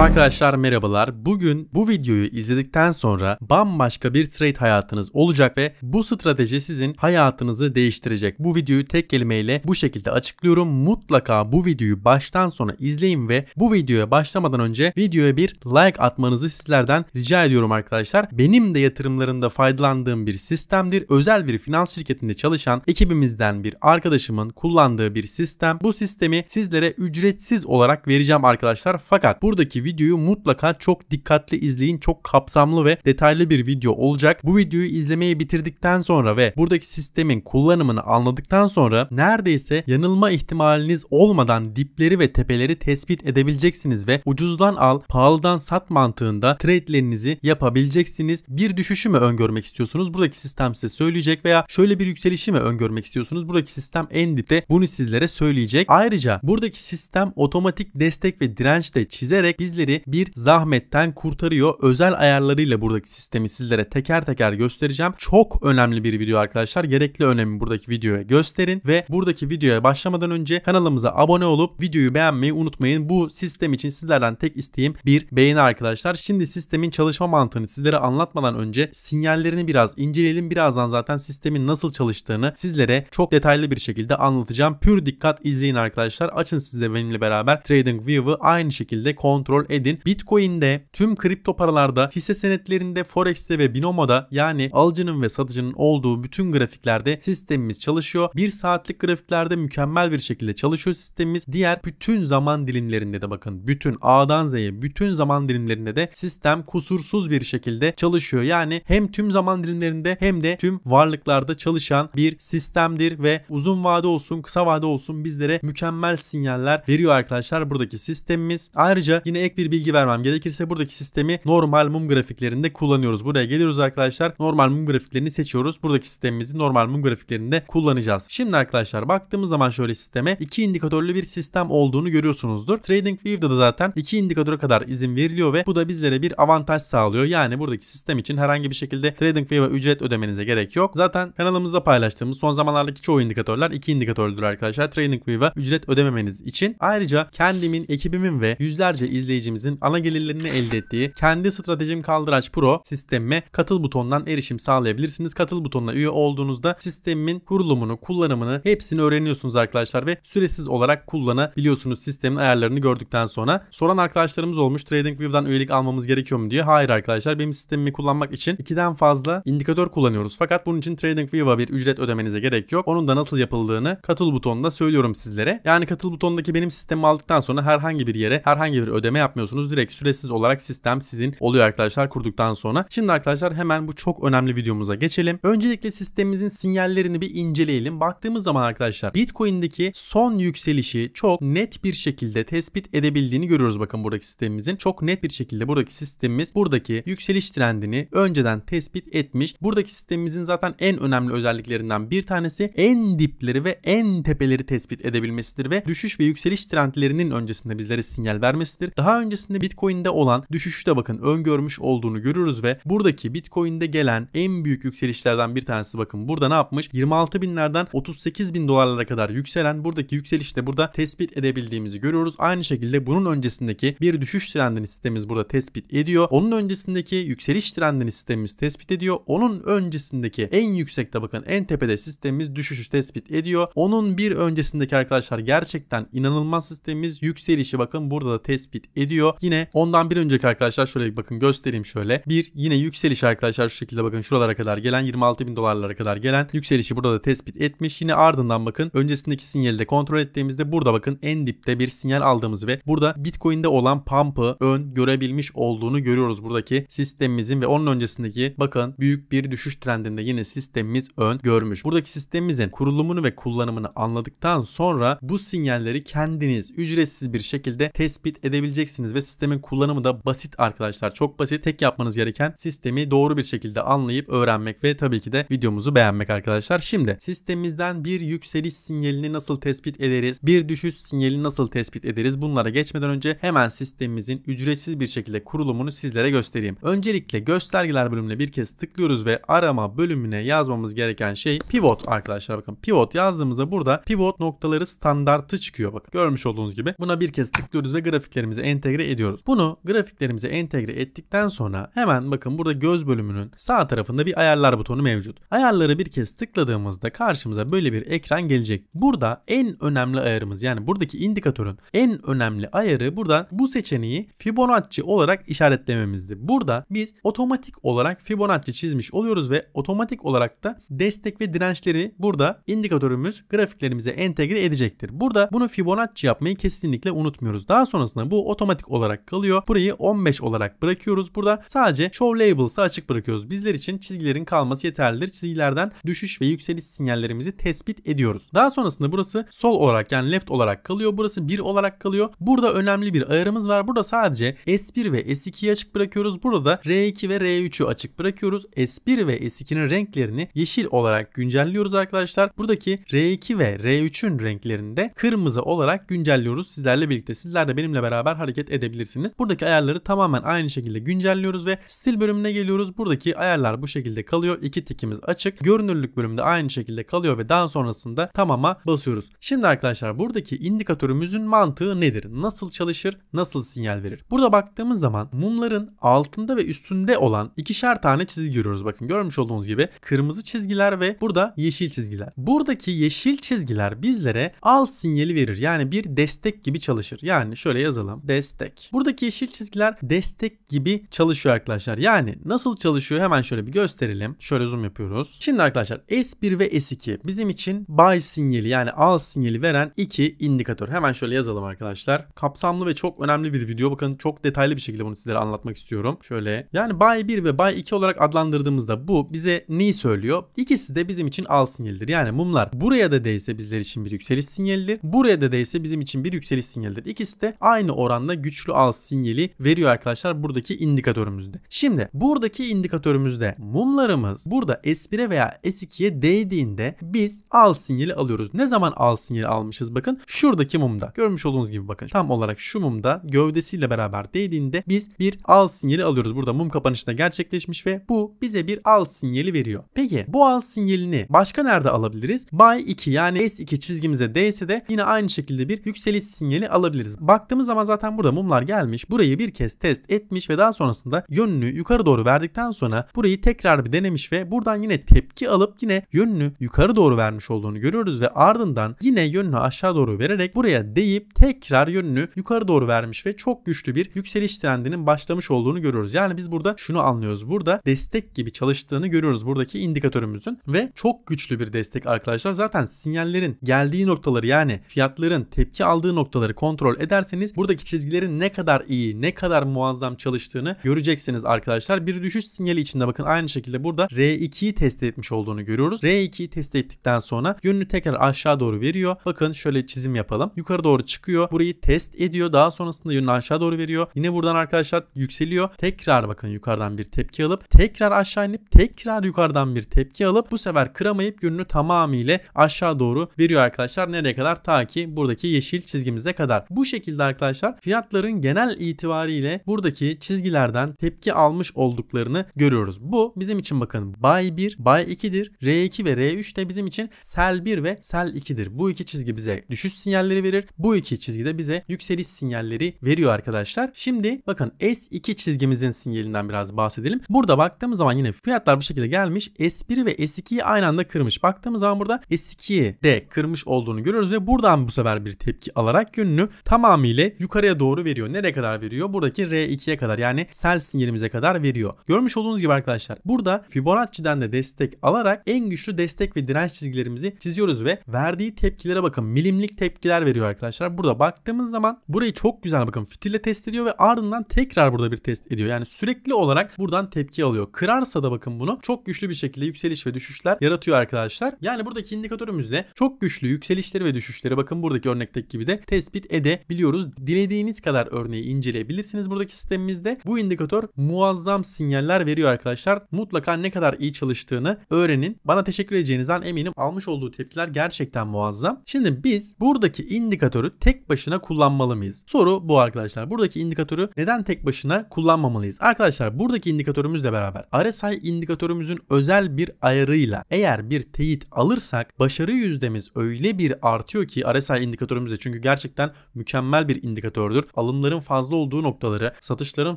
Arkadaşlar merhabalar. Bugün bu videoyu izledikten sonra bambaşka bir trade hayatınız olacak ve bu strateji sizin hayatınızı değiştirecek. Bu videoyu tek kelimeyle bu şekilde açıklıyorum. Mutlaka bu videoyu baştan sona izleyin ve bu videoya başlamadan önce videoya bir like atmanızı sizlerden rica ediyorum arkadaşlar. Benim de yatırımlarında faydalandığım bir sistemdir. Özel bir finans şirketinde çalışan ekibimizden bir arkadaşımın kullandığı bir sistem. Bu sistemi sizlere ücretsiz olarak vereceğim arkadaşlar. Fakat buradaki videoyu mutlaka çok dikkatli izleyin. Çok kapsamlı ve detaylı bir video olacak. Bu videoyu izlemeyi bitirdikten sonra ve buradaki sistemin kullanımını anladıktan sonra neredeyse yanılma ihtimaliniz olmadan dipleri ve tepeleri tespit edebileceksiniz ve ucuzdan al, pahalıdan sat mantığında trade'lerinizi yapabileceksiniz. Bir düşüşü mü öngörmek istiyorsunuz? Buradaki sistem size söyleyecek veya şöyle bir yükselişi mi öngörmek istiyorsunuz? Buradaki sistem en dipte bunu sizlere söyleyecek. Ayrıca buradaki sistem otomatik destek ve direnç de çizerek bizleri bir zahmetten kurtarıyor. Özel ayarlarıyla buradaki sistemi sizlere teker teker göstereceğim. Çok önemli bir video arkadaşlar. Gerekli önemi buradaki videoya gösterin ve buradaki videoya başlamadan önce kanalımıza abone olup videoyu beğenmeyi unutmayın. Bu sistem için sizlerden tek isteğim bir beğeni arkadaşlar. Şimdi sistemin çalışma mantığını sizlere anlatmadan önce sinyallerini biraz inceleyelim. Birazdan zaten sistemin nasıl çalıştığını sizlere çok detaylı bir şekilde anlatacağım. Pür dikkat izleyin arkadaşlar. Açın siz de benimle beraber TradingView'ı aynı şekilde kontrol edin. Bitcoin'de, tüm kripto paralarda, hisse senetlerinde, Forex'te ve Binomo'da yani alıcının ve satıcının olduğu bütün grafiklerde sistemimiz çalışıyor. 1 saatlik grafiklerde mükemmel bir şekilde çalışıyor sistemimiz. Diğer bütün zaman dilimlerinde de bakın bütün A'dan Z'ye bütün zaman dilimlerinde de sistem kusursuz bir şekilde çalışıyor. Yani hem tüm zaman dilimlerinde hem de tüm varlıklarda çalışan bir sistemdir ve uzun vade olsun kısa vade olsun bizlere mükemmel sinyaller veriyor arkadaşlar buradaki sistemimiz. Ayrıca yine ek bir bilgi vermem gerekirse buradaki sistemi normal mum grafiklerinde kullanıyoruz. Buraya geliyoruz arkadaşlar. Normal mum grafiklerini seçiyoruz. Buradaki sistemimizi normal mum grafiklerinde kullanacağız. Şimdi arkadaşlar baktığımız zaman şöyle sisteme iki indikatörlü bir sistem olduğunu görüyorsunuzdur. TradingView'da da zaten iki indikatöre kadar izin veriliyor ve bu da bizlere bir avantaj sağlıyor. Yani buradaki sistem için herhangi bir şekilde TradingView'a ücret ödemenize gerek yok. Zaten kanalımızda paylaştığımız son zamanlardaki çoğu indikatörler iki indikatördür arkadaşlar. TradingView'a ücret ödememeniz için. Ayrıca kendimin, ekibimin ve yüzlerce izleyicimizin ana gelirlerini elde ettiği kendi stratejim Kaldıraç Pro sistemime katıl butonundan erişim sağlayabilirsiniz. Katıl butonuna üye olduğunuzda sistemin kurulumunu, kullanımını hepsini öğreniyorsunuz arkadaşlar ve süresiz olarak kullanabiliyorsunuz sistemin ayarlarını gördükten sonra. Soran arkadaşlarımız olmuş TradingView'dan üyelik almamız gerekiyor mu diye. Hayır arkadaşlar benim sistemimi kullanmak için ikiden fazla indikatör kullanıyoruz. Fakat bunun için TradingView'a bir ücret ödemenize gerek yok. Onun da nasıl yapıldığını katıl butonunda söylüyorum sizlere. Yani katıl butonundaki benim sistemimi aldıktan sonra herhangi bir yere herhangi bir ödeme yapmıyorsunuz. Direkt süresiz olarak sistem sizin oluyor arkadaşlar kurduktan sonra. Şimdi arkadaşlar hemen bu çok önemli videomuza geçelim. Öncelikle sistemimizin sinyallerini bir inceleyelim. Baktığımız zaman arkadaşlar Bitcoin'deki son yükselişi çok net bir şekilde tespit edebildiğini görüyoruz bakın buradaki sistemimizin. Çok net bir şekilde buradaki sistemimiz buradaki yükseliş trendini önceden tespit etmiş. Buradaki sistemimizin zaten en önemli özelliklerinden bir tanesi en dipleri ve en tepeleri tespit edebilmesidir ve düşüş ve yükseliş trendlerinin öncesinde bizlere sinyal vermesidir. Daha öncesinde Bitcoin'de olan düşüşü de bakın öngörmüş olduğunu görürüz ve buradaki Bitcoin'de gelen en büyük yükselişlerden bir tanesi bakın burada ne yapmış? 26 binlerden 38 bin dolarlara kadar yükselen buradaki yükselişte burada tespit edebildiğimizi görüyoruz. Aynı şekilde bunun öncesindeki bir düşüş trendini sistemimiz burada tespit ediyor. Onun öncesindeki yükseliş trendini sistemimiz tespit ediyor. Onun öncesindeki en yüksekte bakın en tepede sistemimiz düşüşü tespit ediyor. Onun bir öncesindeki arkadaşlar gerçekten inanılmaz sistemimiz yükselişi bakın burada da tespit ediyor. Yine ondan bir önceki arkadaşlar şöyle bakın göstereyim şöyle. Bir yine yükseliş arkadaşlar şu şekilde bakın şuralara kadar gelen 26 bin dolarlara kadar gelen yükselişi burada da tespit etmiş. Yine ardından bakın öncesindeki sinyali de kontrol ettiğimizde burada bakın en dipte bir sinyal aldığımız ve burada Bitcoin'de olan pump'ı ön görebilmiş olduğunu görüyoruz buradaki sistemimizin ve onun öncesindeki bakın büyük bir düşüş trendinde yine sistemimiz ön görmüş. Buradaki sistemimizin kurulumunu ve kullanımını anladıktan sonra bu sinyalleri kendiniz ücretsiz bir şekilde tespit edebileceksiniz ve sistemin kullanımı da basit arkadaşlar. Çok basit. Tek yapmanız gereken sistemi doğru bir şekilde anlayıp öğrenmek ve tabii ki de videomuzu beğenmek arkadaşlar. Şimdi sistemimizden bir yükseliş sinyalini nasıl tespit ederiz? Bir düşüş sinyalini nasıl tespit ederiz? Bunlara geçmeden önce hemen sistemimizin ücretsiz bir şekilde kurulumunu sizlere göstereyim. Öncelikle göstergeler bölümüne bir kez tıklıyoruz ve arama bölümüne yazmamız gereken şey pivot arkadaşlar. Bakın pivot yazdığımızda burada pivot noktaları standartı çıkıyor. Bakın görmüş olduğunuz gibi. Buna bir kez tıklıyoruz ve grafiklerimizi entegre entegre ediyoruz. Bunu grafiklerimize entegre ettikten sonra hemen bakın burada göz bölümünün sağ tarafında bir ayarlar butonu mevcut. Ayarları bir kez tıkladığımızda karşımıza böyle bir ekran gelecek. Burada en önemli ayarımız yani buradaki indikatörün en önemli ayarı burada bu seçeneği Fibonacci olarak işaretlememizdi. Burada biz otomatik olarak Fibonacci çizmiş oluyoruz ve otomatik olarak da destek ve dirençleri burada indikatörümüz grafiklerimize entegre edecektir. Burada bunu Fibonacci yapmayı kesinlikle unutmuyoruz. Daha sonrasında bu otomatik olarak kalıyor. Burayı 15 olarak bırakıyoruz. Burada sadece Show Labels'ı açık bırakıyoruz. Bizler için çizgilerin kalması yeterlidir. Çizgilerden düşüş ve yükseliş sinyallerimizi tespit ediyoruz. Daha sonrasında burası sol olarak yani left olarak kalıyor. Burası 1 olarak kalıyor. Burada önemli bir ayarımız var. Burada sadece S1 ve S2'yi açık bırakıyoruz. Burada R2 ve R3'ü açık bırakıyoruz. S1 ve S2'nin renklerini yeşil olarak güncelliyoruz arkadaşlar. Buradaki R2 ve R3'ün renklerini de kırmızı olarak güncelliyoruz sizlerle birlikte. Sizler de benimle beraber hareket edebilirsiniz. Buradaki ayarları tamamen aynı şekilde güncelliyoruz ve stil bölümüne geliyoruz. Buradaki ayarlar bu şekilde kalıyor. İki tikimiz açık. Görünürlük bölümünde aynı şekilde kalıyor ve daha sonrasında tamama basıyoruz. Şimdi arkadaşlar buradaki indikatörümüzün mantığı nedir? Nasıl çalışır? Nasıl sinyal verir? Burada baktığımız zaman mumların altında ve üstünde olan ikişer tane çizgi görüyoruz. Bakın görmüş olduğunuz gibi kırmızı çizgiler ve burada yeşil çizgiler. Buradaki yeşil çizgiler bizlere al sinyali verir. Yani bir destek gibi çalışır. Yani şöyle yazalım. Destek. Buradaki yeşil çizgiler destek gibi çalışıyor arkadaşlar. Yani nasıl çalışıyor hemen şöyle bir gösterelim. Şöyle zoom yapıyoruz. Şimdi arkadaşlar S1 ve S2 bizim için buy sinyali yani al sinyali veren iki indikatör. Hemen şöyle yazalım arkadaşlar. Kapsamlı ve çok önemli bir video. Bakın çok detaylı bir şekilde bunu sizlere anlatmak istiyorum. Şöyle yani buy 1 ve buy 2 olarak adlandırdığımızda bu bize neyi söylüyor? İkisi de bizim için al sinyalidir. Yani mumlar buraya da değse bizler için bir yükseliş sinyalidir. Buraya da değse bizim için bir yükseliş sinyalidir. İkisi de aynı oranda güçlü al sinyali veriyor arkadaşlar buradaki indikatörümüzde. Şimdi buradaki indikatörümüzde mumlarımız burada S1'e veya S2'ye değdiğinde biz al sinyali alıyoruz. Ne zaman al sinyali almışız bakın şuradaki mumda. Görmüş olduğunuz gibi bakın tam olarak şu mumda gövdesiyle beraber değdiğinde biz bir al sinyali alıyoruz. Burada mum kapanışında gerçekleşmiş ve bu bize bir al sinyali veriyor. Peki bu al sinyalini başka nerede alabiliriz? Buy 2 yani S2 çizgimize değse de yine aynı şekilde bir yükseliş sinyali alabiliriz. Baktığımız zaman zaten burada mumlar gelmiş. Burayı bir kez test etmiş ve daha sonrasında yönünü yukarı doğru verdikten sonra burayı tekrar bir denemiş ve buradan yine tepki alıp yine yönünü yukarı doğru vermiş olduğunu görüyoruz ve ardından yine yönünü aşağı doğru vererek buraya değip tekrar yönünü yukarı doğru vermiş ve çok güçlü bir yükseliş trendinin başlamış olduğunu görüyoruz. Yani biz burada şunu anlıyoruz. Burada destek gibi çalıştığını görüyoruz buradaki indikatörümüzün ve çok güçlü bir destek arkadaşlar. Zaten sinyallerin geldiği noktaları yani fiyatların tepki aldığı noktaları kontrol ederseniz buradaki çizgilerin ne kadar iyi, ne kadar muazzam çalıştığını göreceksiniz arkadaşlar. Bir düşüş sinyali içinde bakın aynı şekilde burada R2'yi test etmiş olduğunu görüyoruz. R2'yi test ettikten sonra yönünü tekrar aşağı doğru veriyor. Bakın şöyle çizim yapalım. Yukarı doğru çıkıyor. Burayı test ediyor. Daha sonrasında yönünü aşağı doğru veriyor. Yine buradan arkadaşlar yükseliyor. Tekrar bakın yukarıdan bir tepki alıp tekrar aşağı inip tekrar yukarıdan bir tepki alıp bu sefer kıramayıp yönünü tamamıyla aşağı doğru veriyor arkadaşlar. Nereye kadar? Ta ki buradaki yeşil çizgimize kadar. Bu şekilde arkadaşlar fiyatların genel itibariyle buradaki çizgilerden tepki almış olduklarını görüyoruz. Bu bizim için bakın buy 1, buy 2'dir. R2 ve R3 de bizim için sell 1 ve sell 2'dir. Bu iki çizgi bize düşüş sinyalleri verir. Bu iki çizgi de bize yükseliş sinyalleri veriyor arkadaşlar. Şimdi bakın S2 çizgimizin sinyalinden biraz bahsedelim. Burada baktığımız zaman yine fiyatlar bu şekilde gelmiş. S1 ve S2'yi aynı anda kırmış. Baktığımız zaman burada S2'yi de kırmış olduğunu görüyoruz ve buradan bu sefer bir tepki alarak yönünü tamamıyla yukarıya doğru veriyor. Nereye kadar veriyor? Buradaki R2'ye kadar yani sell sinyalimize kadar veriyor. Görmüş olduğunuz gibi arkadaşlar burada Fibonacci'den de destek alarak en güçlü destek ve direnç çizgilerimizi çiziyoruz ve verdiği tepkilere bakın milimlik tepkiler veriyor arkadaşlar. Burada baktığımız zaman burayı çok güzel bakın fitille test ediyor ve ardından tekrar burada bir test ediyor. Yani sürekli olarak buradan tepki alıyor. Kırarsa da bakın bunu çok güçlü bir şekilde yükseliş ve düşüşler yaratıyor arkadaşlar. Yani buradaki indikatörümüzde çok güçlü yükselişleri ve düşüşleri bakın buradaki örnekteki gibi de tespit edebiliyoruz. Dilediğiniz kadar örneği inceleyebilirsiniz buradaki sistemimizde. Bu indikatör muazzam sinyaller veriyor arkadaşlar. Mutlaka ne kadar iyi çalıştığını öğrenin. Bana teşekkür edeceğinizden eminim. Almış olduğu tepkiler gerçekten muazzam. Şimdi biz buradaki indikatörü tek başına kullanmalı mıyız? Soru bu arkadaşlar. Buradaki indikatörü neden tek başına kullanmamalıyız? Arkadaşlar buradaki indikatörümüzle beraber RSI indikatörümüzün özel bir ayarıyla eğer bir teyit alırsak başarı yüzdemiz öyle bir artıyor ki RSI indikatörümüzde çünkü gerçekten mükemmel bir indikatördür. Alımların fazla olduğu noktaları, satışların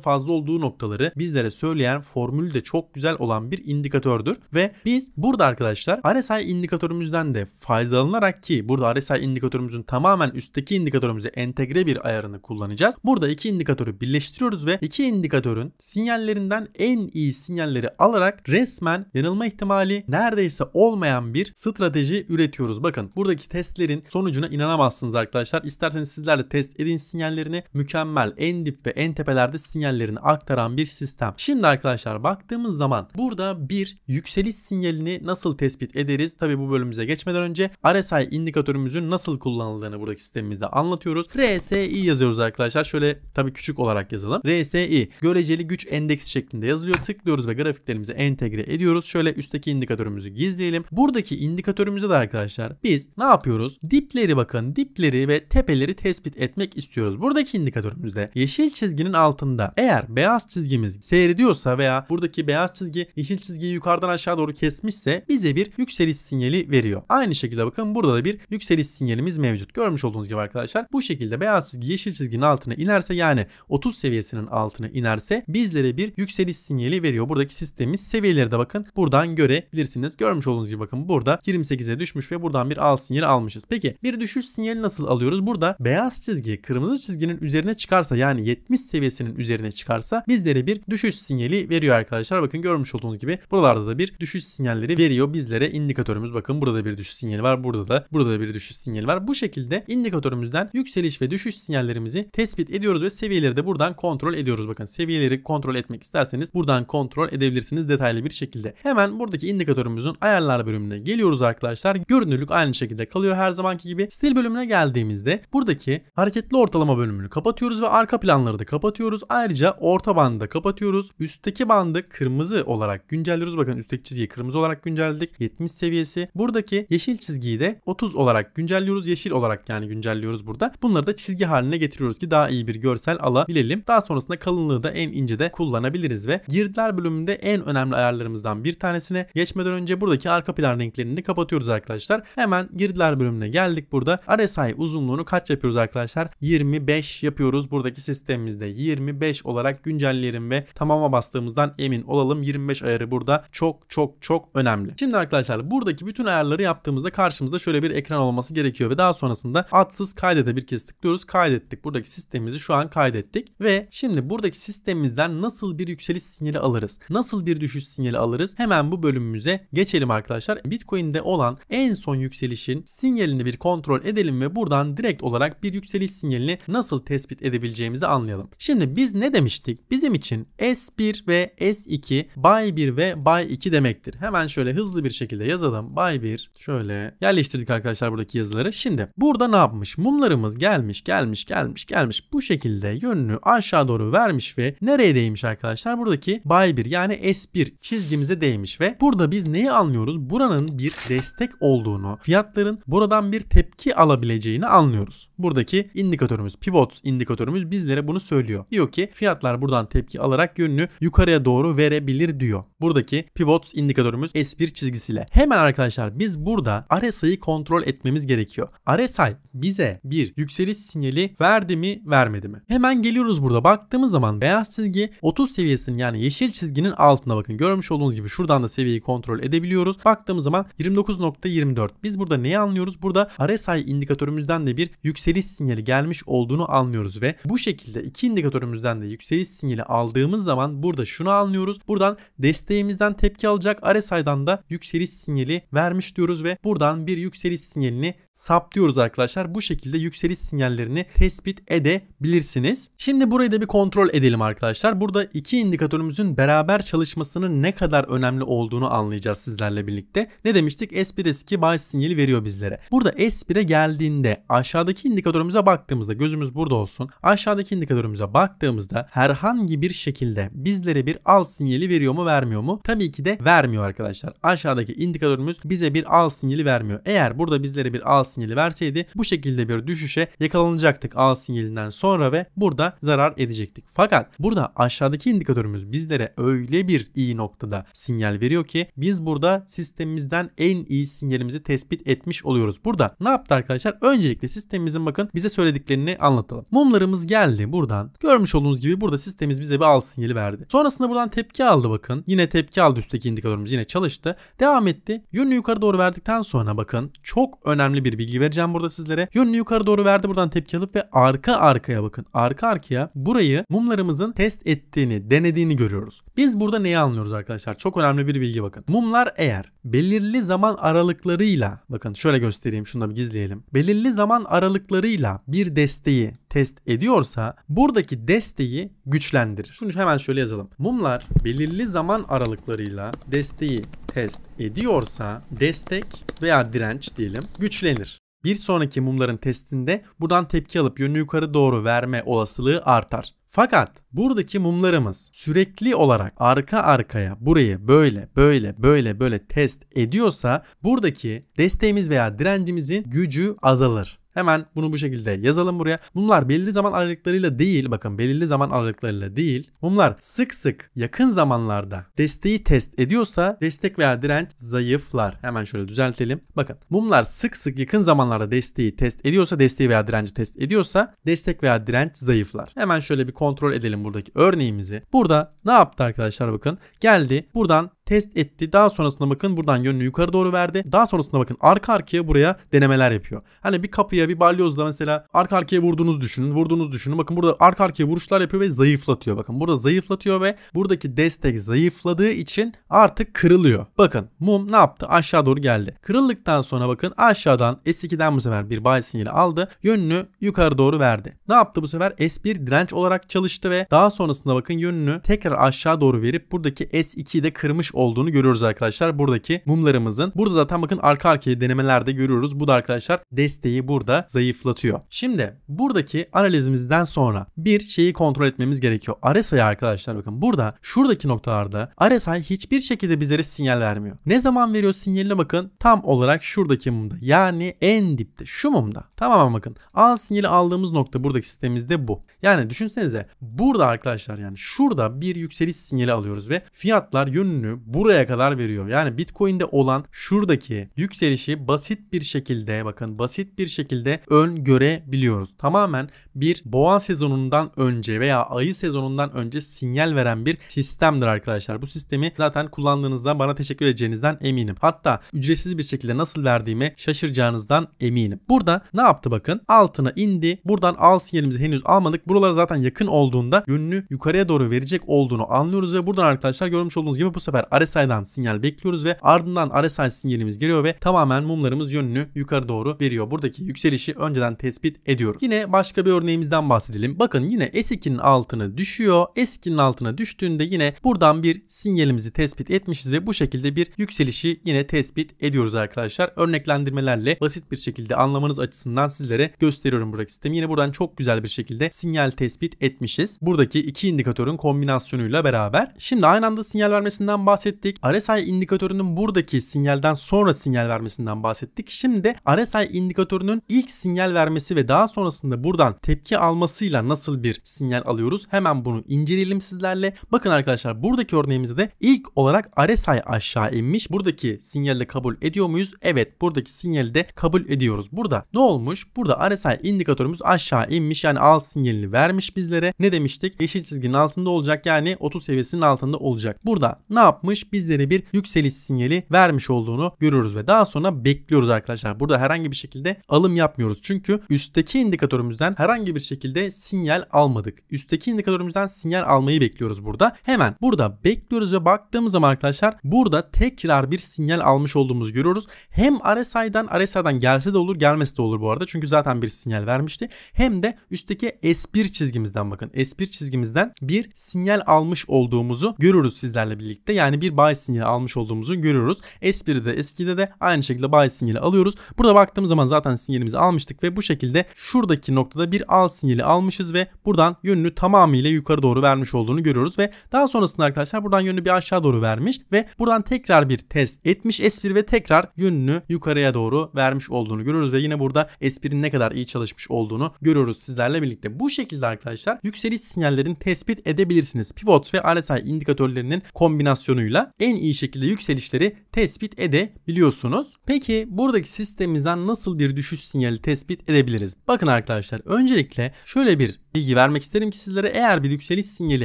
fazla olduğu noktaları bizlere söyleyen formülü de çok güzel olan bir indikatördür. Ve biz burada arkadaşlar RSI indikatörümüzden de faydalanarak ki burada RSI indikatörümüzün tamamen üstteki indikatörümüze entegre bir ayarını kullanacağız. Burada iki indikatörü birleştiriyoruz ve iki indikatörün sinyallerinden en iyi sinyalleri alarak resmen yanılma ihtimali neredeyse olmayan bir strateji üretiyoruz. Bakın buradaki testlerin sonucuna inanamazsınız arkadaşlar. İsterseniz sizler de test edin sinyallerini. Mükemmel en dip ve en tepelerde sinyallerini aktaran bir sistem. Şimdi arkadaşlar baktığımız zaman burada bir yükseliş sinyalini nasıl tespit ederiz? Tabi bu bölümümüze geçmeden önce RSI indikatörümüzün nasıl kullanıldığını buradaki sistemimizde anlatıyoruz. RSI yazıyoruz arkadaşlar. Şöyle tabi küçük olarak yazalım. RSI göreceli güç endeksi şeklinde yazılıyor. Tıklıyoruz ve grafiklerimizi entegre ediyoruz. Şöyle üstteki indikatörümüzü gizleyelim. Buradaki indikatörümüzde de arkadaşlar biz ne yapıyoruz? Dipleri bakın dipleri ve tepeleri tespit etmek istiyoruz. Buradaki indikatörümüzde yeşil çizginin altında eğer beyaz çizgimiz seyrediyorsa veya buradaki beyaz çizgi yeşil çizgiyi yukarıdan aşağı doğru kesmişse bize bir yükseliş sinyali veriyor. Aynı şekilde bakın burada da bir yükseliş sinyalimiz mevcut. Görmüş olduğunuz gibi arkadaşlar bu şekilde beyaz çizgi yeşil çizginin altına inerse yani 30 seviyesinin altına inerse bizlere bir yükseliş sinyali veriyor. Buradaki sistemimiz seviyeleri de bakın buradan görebilirsiniz. Görmüş olduğunuz gibi bakın burada 28'e düşmüş ve buradan bir al sinyali almışız. Peki bir düşüş sinyali nasıl alıyoruz? Burada beyaz çizgi kırmızı çizginin üzerine çıkarsa yani 70 seviyesinin üzerine çıkarsa bizlere bir düşüş sinyali veriyor arkadaşlar. Bakın görmüş olduğunuz gibi buralarda da bir düşüş sinyalleri veriyor bizlere indikatörümüz. Bakın burada bir düşüş sinyali var. Burada da burada da bir düşüş sinyali var. Bu şekilde indikatörümüzden yükseliş ve düşüş sinyallerimizi tespit ediyoruz ve seviyeleri de buradan kontrol ediyoruz. Bakın seviyeleri kontrol etmek isterseniz buradan kontrol edebilirsiniz detaylı bir şekilde. Hemen buradaki indikatörümüzün ayarlar bölümüne geliyoruz arkadaşlar. Görünürlük aynı şekilde kalıyor her zamanki gibi. Stil bölümüne geldiğimizde buradaki hareketli ortalama bölümünü kapatıyoruz ve arka planları da kapatıyoruz. Ayrıca orta bandı da kapatıyoruz. Üstteki bandı kırmızı olarak güncelliyoruz. Bakın üstteki çizgiyi kırmızı olarak güncelledik. 70 seviyesi. Buradaki yeşil çizgiyi de 30 olarak güncelliyoruz. Yeşil olarak yani güncelliyoruz burada. Bunları da çizgi haline getiriyoruz ki daha iyi bir görsel alabilelim. Daha sonrasında kalınlığı da en ince de kullanabiliriz ve girdiler bölümünde en önemli ayarlarımızdan bir tanesine geçmeden önce buradaki arka plan renklerini kapatıyoruz arkadaşlar. Hemen girdiler bölümüne geldik burada. RSI uzunluğunu kaç yapıyoruz arkadaşlar? 25 yapıyoruz buradaki sistemimizde. 25 olarak güncelleyelim ve tamama bastığımızdan emin olalım. 25 ayarı burada çok çok çok önemli. Şimdi arkadaşlar buradaki bütün ayarları yaptığımızda karşımızda şöyle bir ekran olması gerekiyor ve daha sonrasında adsız kaydede bir kez tıklıyoruz. Kaydettik. Buradaki sistemimizi şu an kaydettik ve şimdi buradaki sistemimizden nasıl bir yükseliş sinyali alırız? Nasıl bir düşüş sinyali alırız? Hemen bu bölümümüze geçelim arkadaşlar. Bitcoin'de olan en son yükselişin sinyalini bir kontrol edelim ve buradan direkt olarak bir yükseliş sinyalini nasıl tespit edebileceğimizi anlayalım. Şimdi biz ne demiştik? Bizim için S1 ve S2 buy 1 ve buy 2 demektir. Hemen şöyle hızlı bir şekilde yazalım. Buy 1 şöyle yerleştirdik arkadaşlar buradaki yazıları. Şimdi burada ne yapmış? Mumlarımız gelmiş gelmiş gelmiş gelmiş. Bu şekilde yönünü aşağı doğru vermiş ve nereye değmiş arkadaşlar? Buradaki buy 1 yani S1 çizgimize değmiş ve burada biz neyi anlıyoruz? Buranın bir destek olduğunu, fiyatların buradan bir tepki alabileceğini anlıyoruz. Buradaki indikatörümüz, pivot indikatörümüz bizlere bunu söylüyor. Diyor ki fiyatlar buradan tepki alarak yönünü yukarıya doğru verebilir diyor. Buradaki pivot indikatörümüz S1 çizgisiyle. Hemen arkadaşlar biz burada RSI'yi kontrol etmemiz gerekiyor. RSI bize bir yükseliş sinyali verdi mi vermedi mi? Hemen geliyoruz burada baktığımız zaman beyaz çizgi 30 seviyesinin yani yeşil çizginin altında bakın görmüş olduğunuz gibi şuradan da seviyeyi kontrol edebiliyoruz. Baktığımız zaman 29.24. Biz burada neyi anlıyoruz? Burada RSI indikatörümüzden de bir yükseliş sinyali gelmiş olduğunu anlıyoruz ve bu şekilde iki indikatörümüzden de yükseliş sinyali aldığımız zaman burada şunu anlıyoruz. Buradan desteğimizden tepki alacak RSI'dan da yükseliş sinyali vermiş diyoruz ve buradan bir yükseliş sinyalini saptıyoruz arkadaşlar. Bu şekilde yükseliş sinyallerini tespit edebilirsiniz. Şimdi burayı da bir kontrol edelim arkadaşlar. Burada iki indikatörümüzün beraber çalışmasının ne kadar önemli olduğunu anlayacağız sizlerle birlikte. Ne demiştik? S1 S2 buy sinyali veriyor bizlere. Burada S1'e geldiğinde aşağıdaki indikatörümüze baktığımızda gözümüz burada olsun. Aşağıdaki indikatörümüze baktığımızda herhangi bir şekilde bizlere bir al sinyali veriyor mu vermiyor mu? Tabii ki de vermiyor arkadaşlar. Aşağıdaki indikatörümüz bize bir al sinyali vermiyor. Eğer burada bizlere bir al al sinyali verseydi bu şekilde bir düşüşe yakalanacaktık al sinyalinden sonra ve burada zarar edecektik. Fakat burada aşağıdaki indikatörümüz bizlere öyle bir iyi noktada sinyal veriyor ki biz burada sistemimizden en iyi sinyalimizi tespit etmiş oluyoruz. Burada ne yaptı arkadaşlar? Öncelikle sistemimizin bakın bize söylediklerini anlatalım. Mumlarımız geldi buradan. Görmüş olduğunuz gibi burada sistemimiz bize bir al sinyali verdi. Sonrasında buradan tepki aldı bakın. Yine tepki aldı üstteki indikatörümüz yine çalıştı. Devam etti. Yönünü yukarı doğru verdikten sonra bakın çok önemli bir bilgi vereceğim burada sizlere. Yönünü yukarı doğru verdi buradan tepki alıp ve arka arkaya bakın. Arka arkaya burayı mumlarımızın test ettiğini, denediğini görüyoruz. Biz burada neyi anlıyoruz arkadaşlar? Çok önemli bir bilgi bakın. Mumlar eğer belirli zaman aralıklarıyla bakın şöyle göstereyim şunu da bir gizleyelim. Belirli zaman aralıklarıyla bir desteği test ediyorsa buradaki desteği güçlendirir. Şunu hemen şöyle yazalım. Mumlar belirli zaman aralıklarıyla desteği test ediyorsa destek veya direnç diyelim güçlenir. Bir sonraki mumların testinde buradan tepki alıp yönünü yukarı doğru verme olasılığı artar. Fakat buradaki mumlarımız sürekli olarak arka arkaya burayı böyle böyle böyle böyle test ediyorsa buradaki desteğimiz veya direncimizin gücü azalır. Hemen bunu bu şekilde yazalım buraya. Bunlar belirli zaman aralıklarıyla değil bakın belirli zaman aralıklarıyla değil. Bunlar sık sık yakın zamanlarda desteği test ediyorsa destek veya direnç zayıflar. Hemen şöyle düzeltelim. Bakın mumlar sık sık yakın zamanlarda desteği test ediyorsa desteği veya direnci test ediyorsa destek veya direnç zayıflar. Hemen şöyle bir kontrol edelim buradaki örneğimizi. Burada ne yaptı arkadaşlar bakın. Geldi buradan test etti. Daha sonrasında bakın buradan yönünü yukarı doğru verdi. Daha sonrasında bakın arka arkaya buraya denemeler yapıyor. Hani bir kapıya bir balyozla mesela arka arkaya vurduğunuz düşünün. Vurduğunuz düşünün. Bakın burada arka arkaya vuruşlar yapıyor ve zayıflatıyor. Bakın burada zayıflatıyor ve buradaki destek zayıfladığı için artık kırılıyor. Bakın mum ne yaptı? Aşağı doğru geldi. Kırıldıktan sonra bakın aşağıdan S2'den bu sefer bir buy sinyali aldı. Yönünü yukarı doğru verdi. Ne yaptı bu sefer? S1 direnç olarak çalıştı ve daha sonrasında bakın yönünü tekrar aşağı doğru verip buradaki S2'yi de kırmış olduğunu görüyoruz arkadaşlar. Buradaki mumlarımızın. Burada zaten bakın arka arkaya denemelerde görüyoruz. Bu da arkadaşlar desteği burada zayıflatıyor. Şimdi buradaki analizimizden sonra bir şeyi kontrol etmemiz gerekiyor. RSI arkadaşlar bakın burada şuradaki noktalarda RSI hiçbir şekilde bizlere sinyal vermiyor. Ne zaman veriyor sinyaline bakın tam olarak şuradaki mumda. Yani en dipte şu mumda. Tamamen bakın. Al sinyali aldığımız nokta buradaki sistemimizde bu. Yani düşünsenize burada arkadaşlar yani şurada bir yükseliş sinyali alıyoruz ve fiyatlar yönünü buraya kadar veriyor. Yani Bitcoin'de olan şuradaki yükselişi basit bir şekilde bakın basit bir şekilde ön görebiliyoruz. Tamamen bir boğa sezonundan önce veya ayı sezonundan önce sinyal veren bir sistemdir arkadaşlar. Bu sistemi zaten kullandığınızda bana teşekkür edeceğinizden eminim. Hatta ücretsiz bir şekilde nasıl verdiğime şaşıracağınızdan eminim. Burada ne yaptı bakın altına indi. Buradan al sinyalimizi henüz almadık. Buralar zaten yakın olduğunda yönünü yukarıya doğru verecek olduğunu anlıyoruz ve buradan arkadaşlar görmüş olduğunuz gibi bu sefer RSI'dan sinyal bekliyoruz ve ardından RSI sinyalimiz geliyor ve tamamen mumlarımız yönünü yukarı doğru veriyor. Buradaki yükselişi önceden tespit ediyoruz. Yine başka bir örneğimizden bahsedelim. Bakın yine S2'nin altına düşüyor. S2'nin altına düştüğünde yine buradan bir sinyalimizi tespit etmişiz ve bu şekilde bir yükselişi yine tespit ediyoruz arkadaşlar. Örneklendirmelerle basit bir şekilde anlamanız açısından sizlere gösteriyorum buradaki sistemi. Yine buradan çok güzel bir şekilde sinyal tespit etmişiz. Buradaki iki indikatörün kombinasyonuyla beraber. Şimdi aynı anda sinyal vermesinden bahsettik. RSI indikatörünün buradaki sinyalden sonra sinyal vermesinden bahsettik. Şimdi de RSI indikatörünün ilk sinyal vermesi ve daha sonrasında buradan tepki almasıyla nasıl bir sinyal alıyoruz? Hemen bunu inceleyelim sizlerle. Bakın arkadaşlar buradaki örneğimizde ilk olarak RSI aşağı inmiş. Buradaki sinyali kabul ediyor muyuz? Evet buradaki sinyali de kabul ediyoruz. Burada ne olmuş? Burada RSI indikatörümüz aşağı inmiş. Yani al sinyalini vermiş bizlere. Ne demiştik? Yeşil çizginin altında olacak. Yani 30 seviyesinin altında olacak. Burada ne yapmış? Bizlere bir yükseliş sinyali vermiş olduğunu görüyoruz ve daha sonra bekliyoruz arkadaşlar. Burada herhangi bir şekilde alım yapmıyoruz. Çünkü üstteki indikatörümüzden herhangi bir şekilde sinyal almadık. Üstteki indikatörümüzden sinyal almayı bekliyoruz burada. Hemen burada bekliyoruz ve baktığımız zaman arkadaşlar burada tekrar bir sinyal almış olduğumuzu görüyoruz. Hem RSI'dan RSI'dan gelse de olur gelmesi de olur bu arada. Çünkü zaten bir sinyal vermişti. Hem de üstteki S1 çizgimizden bakın. S1 çizgimizden bir sinyal almış olduğumuzu görürüz sizlerle birlikte. Yani bir buy sinyali almış olduğumuzu görüyoruz. S1'de S2'de de aynı şekilde buy sinyali alıyoruz. Burada baktığımız zaman zaten sinyalimizi almıştık ve bu şekilde şuradaki noktada bir al sinyali almışız ve buradan yönünü tamamıyla yukarı doğru vermiş olduğunu görüyoruz ve daha sonrasında arkadaşlar buradan yönünü bir aşağı doğru vermiş ve buradan tekrar bir test etmiş S1 ve tekrar yönünü yukarıya doğru vermiş olduğunu görüyoruz ve yine burada S1'in ne kadar iyi çalışmış olduğunu görüyoruz sizlerle birlikte. Bu şekilde arkadaşlar yükseliş sinyallerini tespit edebilirsiniz. Pivot ve RSI indikatörlerinin kombinasyonuyla en iyi şekilde yükselişleri tespit edebiliyorsunuz. Peki buradaki sistemimizden nasıl bir düşüş sinyali tespit edebiliriz? Bakın arkadaşlar öncelikle şöyle bir bilgi vermek isterim ki sizlere eğer bir yükseliş sinyali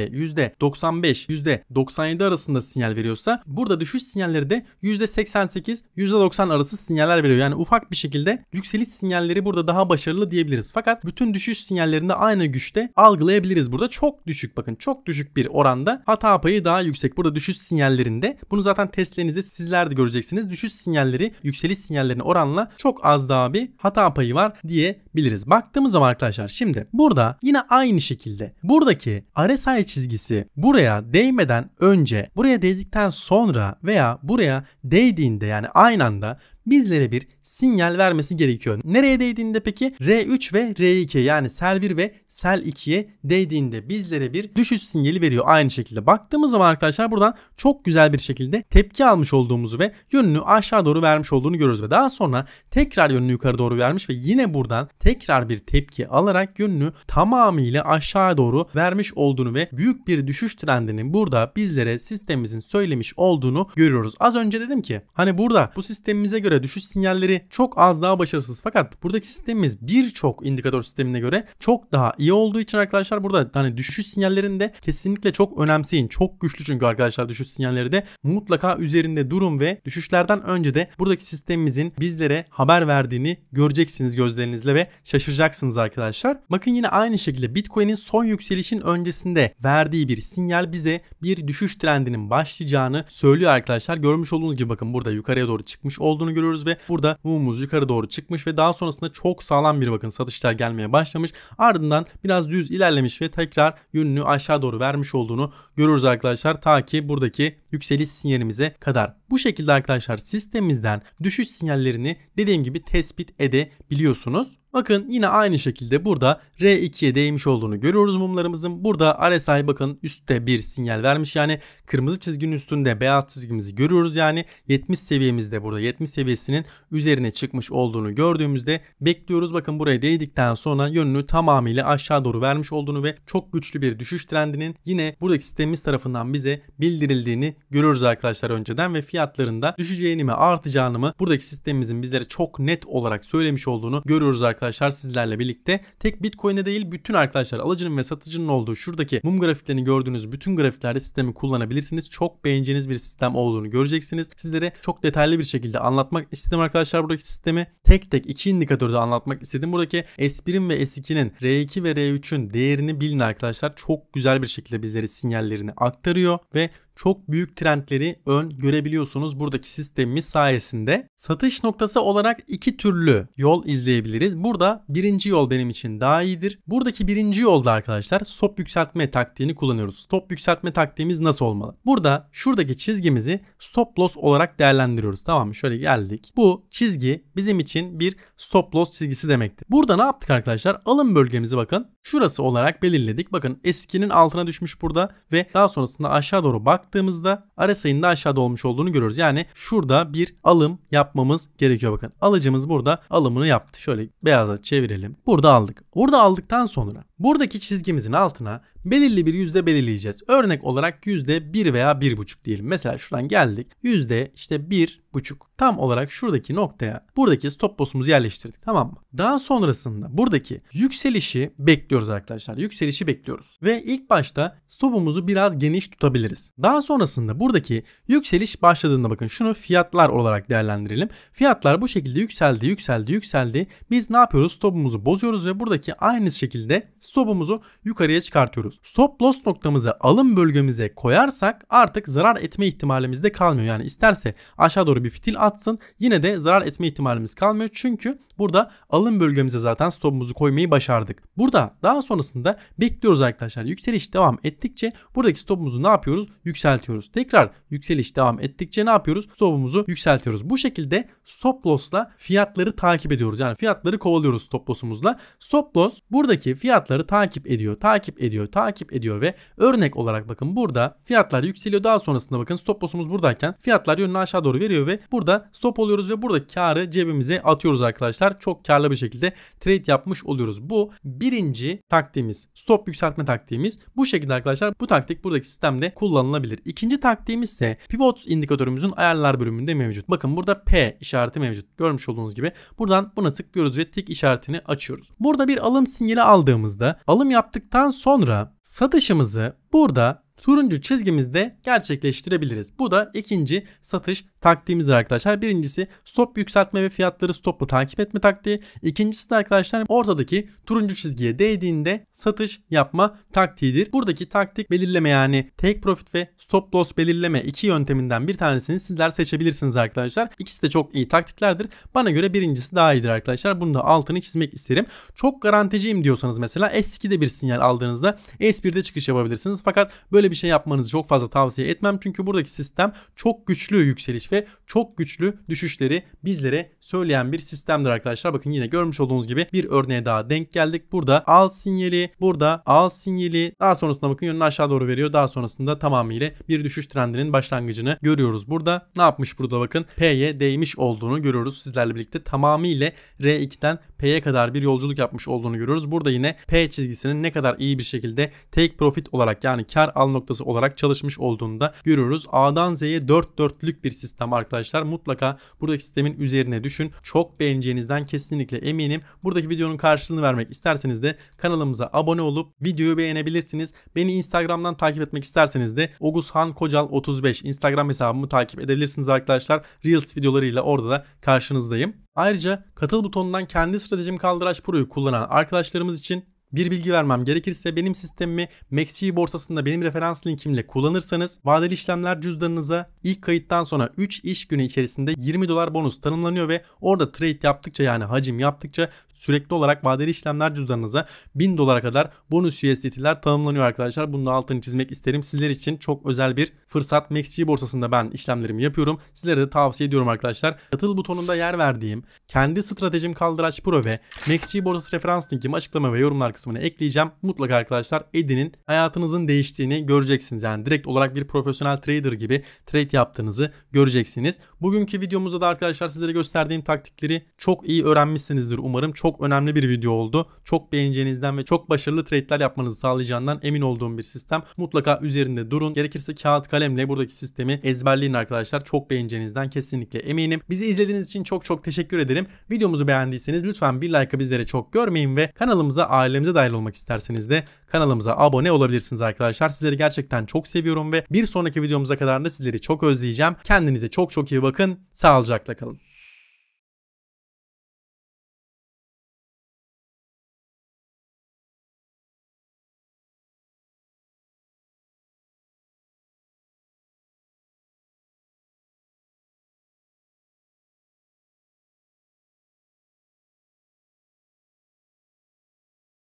%95 %97 arasında sinyal veriyorsa burada düşüş sinyalleri de %88 %90 arası sinyaller veriyor. Yani ufak bir şekilde yükseliş sinyalleri burada daha başarılı diyebiliriz. Fakat bütün düşüş sinyallerinde aynı güçte algılayabiliriz. Burada çok düşük bakın çok düşük bir oranda hata payı daha yüksek. Burada düşüş sinyallerinde bunu zaten testlerinizde sizler de göreceksiniz. Düşüş sinyalleri yükseliş sinyallerine oranla çok az daha bir hata payı var diyebiliriz. Baktığımız zaman arkadaşlar şimdi burada yine aynı şekilde buradaki RSI çizgisi buraya değmeden önce buraya değdikten sonra veya buraya değdiğinde yani aynı anda bizlere bir sinyal vermesi gerekiyor. Nereye değdiğinde peki? R3 ve R2 yani sel 1 ve sel 2'ye değdiğinde bizlere bir düşüş sinyali veriyor. Aynı şekilde baktığımız zaman arkadaşlar buradan çok güzel bir şekilde tepki almış olduğumuzu ve yönünü aşağı doğru vermiş olduğunu görüyoruz ve daha sonra tekrar yönünü yukarı doğru vermiş ve yine buradan tekrar bir tepki alarak yönünü tamamıyla aşağı doğru vermiş olduğunu ve büyük bir düşüş trendinin burada bizlere sistemimizin söylemiş olduğunu görüyoruz. Az önce dedim ki hani burada bu sistemimize göre düşüş sinyalleri çok az daha başarısız fakat buradaki sistemimiz birçok indikatör sistemine göre çok daha iyi olduğu için arkadaşlar burada hani düşüş sinyallerini de kesinlikle çok önemseyin. Çok güçlü çünkü arkadaşlar düşüş sinyalleri de mutlaka üzerinde durun ve düşüşlerden önce de buradaki sistemimizin bizlere haber verdiğini göreceksiniz gözlerinizle ve şaşıracaksınız arkadaşlar. Bakın yine aynı şekilde Bitcoin'in son yükselişin öncesinde verdiği bir sinyal bize bir düşüş trendinin başlayacağını söylüyor arkadaşlar. Görmüş olduğunuz gibi bakın burada yukarıya doğru çıkmış olduğunu görüyoruz ve burada mumumuz yukarı doğru çıkmış ve daha sonrasında çok sağlam bir bakın satışlar gelmeye başlamış. Ardından biraz düz ilerlemiş ve tekrar yönünü aşağı doğru vermiş olduğunu görüyoruz arkadaşlar. Ta ki buradaki yükseliş sinyalimize kadar. Bu şekilde arkadaşlar sistemimizden düşüş sinyallerini dediğim gibi tespit edebiliyorsunuz. Bakın yine aynı şekilde burada R2'ye değmiş olduğunu görüyoruz mumlarımızın. Burada RSI bakın üstte bir sinyal vermiş. Yani kırmızı çizginin üstünde beyaz çizgimizi görüyoruz. Yani 70 seviyemizde burada 70 seviyesinin üzerine çıkmış olduğunu gördüğümüzde bekliyoruz. Bakın buraya değdikten sonra yönünü tamamıyla aşağı doğru vermiş olduğunu ve çok güçlü bir düşüş trendinin yine buradaki sistemimiz tarafından bize bildirildiğini görüyoruz arkadaşlar önceden ve fiyatlarında düşeceğini mi artacağını mı buradaki sistemimizin bizlere çok net olarak söylemiş olduğunu görüyoruz arkadaşlar arkadaşlar sizlerle birlikte. Tek Bitcoin'e değil bütün arkadaşlar alıcının ve satıcının olduğu şuradaki mum grafiklerini gördüğünüz bütün grafiklerde sistemi kullanabilirsiniz. Çok beğeneceğiniz bir sistem olduğunu göreceksiniz. Sizlere çok detaylı bir şekilde anlatmak istedim arkadaşlar buradaki sistemi. Tek tek iki indikatörde anlatmak istedim. Buradaki S1'in ve S2'nin R2 ve R3'ün değerini bilin arkadaşlar. Çok güzel bir şekilde bizlere sinyallerini aktarıyor ve çok büyük trendleri ön görebiliyorsunuz buradaki sistemimiz sayesinde. Satış noktası olarak iki türlü yol izleyebiliriz. Burada birinci yol benim için daha iyidir. Buradaki birinci yolda arkadaşlar stop yükseltme taktiğini kullanıyoruz. Stop yükseltme taktiğimiz nasıl olmalı? Burada şuradaki çizgimizi stop loss olarak değerlendiriyoruz. Tamam mı? Şöyle geldik. Bu çizgi bizim için bir stop loss çizgisi demektir. Burada ne yaptık arkadaşlar? Alım bölgemizi bakın. Şurası olarak belirledik. Bakın S2'nin altına düşmüş burada ve daha sonrasında aşağı doğru bak baktığımızda RSI'nin de aşağıda olmuş olduğunu görüyoruz. Yani şurada bir alım yapmamız gerekiyor bakın. Alıcımız burada alımını yaptı. Şöyle beyaza çevirelim. Burada aldık. Burada aldıktan sonra buradaki çizgimizin altına belirli bir yüzde belirleyeceğiz. Örnek olarak yüzde bir veya bir buçuk diyelim. Mesela şuradan geldik. Yüzde işte bir buçuk. Tam olarak şuradaki noktaya buradaki stop loss'umuzu yerleştirdik. Tamam mı? Daha sonrasında buradaki yükselişi bekliyoruz arkadaşlar. Yükselişi bekliyoruz. Ve ilk başta stopumuzu biraz geniş tutabiliriz. Daha sonrasında buradaki yükseliş başladığında bakın şunu fiyatlar olarak değerlendirelim. Fiyatlar bu şekilde yükseldi, yükseldi, yükseldi. Biz ne yapıyoruz? Stopumuzu bozuyoruz ve buradaki aynı şekilde stopumuzu yukarıya çıkartıyoruz. Stop loss noktamızı alım bölgemize koyarsak artık zarar etme ihtimalimiz de kalmıyor. Yani isterse aşağı doğru bir fitil atsın yine de zarar etme ihtimalimiz kalmıyor. Çünkü Burada alım bölgemize zaten stopumuzu koymayı başardık. Burada daha sonrasında bekliyoruz arkadaşlar. Yükseliş devam ettikçe buradaki stopumuzu ne yapıyoruz? Yükseltiyoruz. Tekrar yükseliş devam ettikçe ne yapıyoruz? Stopumuzu yükseltiyoruz. Bu şekilde stop loss'la fiyatları takip ediyoruz. Yani fiyatları kovalıyoruz stop loss'umuzla. Stop loss buradaki fiyatları takip ediyor, takip ediyor, takip ediyor ve örnek olarak bakın burada fiyatlar yükseliyor. Daha sonrasında bakın stop loss'umuz buradayken fiyatlar yönünü aşağı doğru veriyor ve burada stop oluyoruz ve burada karı cebimize atıyoruz arkadaşlar. Çok karlı bir şekilde trade yapmış oluyoruz. Bu birinci taktiğimiz. Stop yükseltme taktiğimiz. Bu şekilde arkadaşlar bu taktik buradaki sistemde kullanılabilir. İkinci taktiğimiz ise pivot indikatörümüzün ayarlar bölümünde mevcut. Bakın burada P işareti mevcut. Görmüş olduğunuz gibi. Buradan buna tıklıyoruz ve tik işaretini açıyoruz. Burada bir alım sinyali aldığımızda alım yaptıktan sonra satışımızı burada turuncu çizgimizde gerçekleştirebiliriz. Bu da ikinci satış taktiğimizdir arkadaşlar. Birincisi stop yükseltme ve fiyatları stopla takip etme taktiği. İkincisi de arkadaşlar ortadaki turuncu çizgiye değdiğinde satış yapma taktiğidir. Buradaki taktik belirleme yani take profit ve stop loss belirleme iki yönteminden bir tanesini sizler seçebilirsiniz arkadaşlar. İkisi de çok iyi taktiklerdir. Bana göre birincisi daha iyidir arkadaşlar. Bunu da altını çizmek isterim. Çok garanticiyim diyorsanız mesela S2'de bir sinyal aldığınızda S1'de çıkış yapabilirsiniz. Fakat böyle bir şey yapmanızı çok fazla tavsiye etmem. Çünkü buradaki sistem çok güçlü yükseliş ve çok güçlü düşüşleri bizlere söyleyen bir sistemdir arkadaşlar. Bakın yine görmüş olduğunuz gibi bir örneğe daha denk geldik. Burada al sinyali, burada al sinyali. Daha sonrasında bakın yönünü aşağı doğru veriyor. Daha sonrasında tamamıyla bir düşüş trendinin başlangıcını görüyoruz. Burada ne yapmış burada bakın P'ye değmiş olduğunu görüyoruz sizlerle birlikte. Tamamıyla R2'den P'ye kadar bir yolculuk yapmış olduğunu görüyoruz. Burada yine P çizgisinin ne kadar iyi bir şekilde take profit olarak yani kar al noktası olarak çalışmış olduğunu da görüyoruz. A'dan Z'ye 4 dörtlük bir sistem arkadaşlar. Mutlaka buradaki sistemin üzerine düşün. Çok beğeneceğinizden kesinlikle eminim. Buradaki videonun karşılığını vermek isterseniz de kanalımıza abone olup videoyu beğenebilirsiniz. Beni Instagram'dan takip etmek isterseniz de Oguzhan Kocal 35 Instagram hesabımı takip edebilirsiniz arkadaşlar. Reels videolarıyla orada da karşınızdayım. Ayrıca katıl butonundan kendi stratejim kaldıraç pro'yu kullanan arkadaşlarımız için bir bilgi vermem gerekirse benim sistemimi MaxG borsasında benim referans linkimle kullanırsanız vadeli işlemler cüzdanınıza ilk kayıttan sonra 3 iş günü içerisinde 20 dolar bonus tanımlanıyor ve orada trade yaptıkça yani hacim yaptıkça sürekli olarak vadeli işlemler cüzdanınıza 1000 dolara kadar bonus USDT'ler tanımlanıyor arkadaşlar. Bunun altını çizmek isterim. Sizler için çok özel bir fırsat. MaxG borsasında ben işlemlerimi yapıyorum. Sizlere de tavsiye ediyorum arkadaşlar. Katıl butonunda yer verdiğim kendi stratejim Kaldıraç Pro ve MaxG borsası referans linkimi açıklama ve yorumlar kısmına ekleyeceğim. Mutlaka arkadaşlar edinin hayatınızın değiştiğini göreceksiniz. Yani direkt olarak bir profesyonel trader gibi trade yaptığınızı göreceksiniz. Bugünkü videomuzda da arkadaşlar sizlere gösterdiğim taktikleri çok iyi öğrenmişsinizdir umarım. Çok çok önemli bir video oldu. Çok beğeneceğinizden ve çok başarılı trade'ler yapmanızı sağlayacağından emin olduğum bir sistem. Mutlaka üzerinde durun. Gerekirse kağıt kalemle buradaki sistemi ezberleyin arkadaşlar. Çok beğeneceğinizden kesinlikle eminim. Bizi izlediğiniz için çok çok teşekkür ederim. Videomuzu beğendiyseniz lütfen bir like'ı bizlere çok görmeyin ve kanalımıza ailemize dahil olmak isterseniz de kanalımıza abone olabilirsiniz arkadaşlar. Sizleri gerçekten çok seviyorum ve bir sonraki videomuza kadar da sizleri çok özleyeceğim. Kendinize çok çok iyi bakın. Sağlıcakla kalın.